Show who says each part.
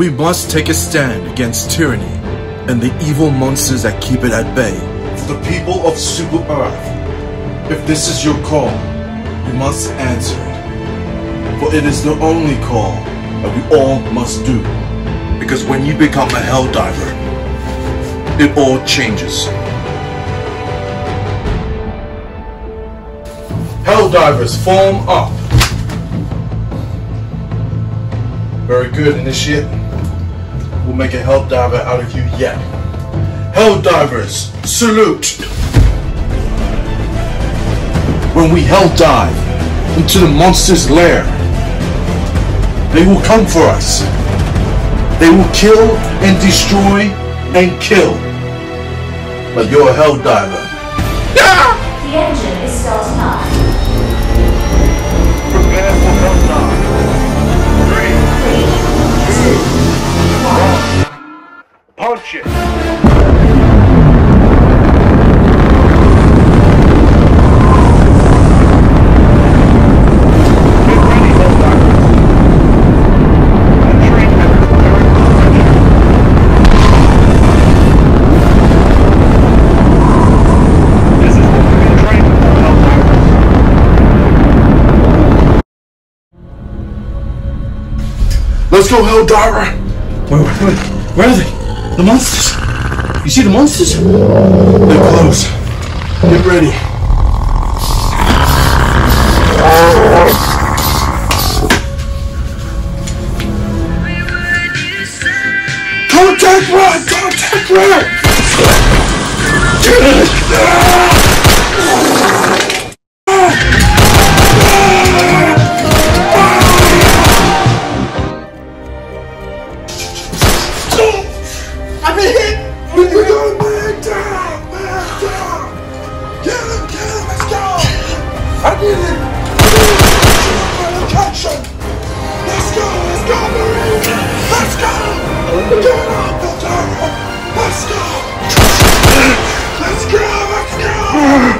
Speaker 1: We must take a stand against tyranny and the evil monsters that keep it at bay.
Speaker 2: For the people of Super Earth, if this is your call, you must answer it. For it is the only call that we all must do. Because when you become a Helldiver, it all changes. Helldivers, form up! Very good, Initiate. We'll make a hell diver out of you yet. Hell divers, salute! When we hell dive into the monster's lair, they will come for us. They will kill and destroy and kill. But you're a Helldiver.
Speaker 3: The Helldivers. Let's go, Helldiver!
Speaker 2: Where, where, where are
Speaker 3: they? The monsters!
Speaker 2: You see the monsters? They're close. Get ready. Contact run! Contact run! I need it! I! Let's go! Let's go, Marine! Let's go! Get off the target! Let's go! Let's go! Let's go!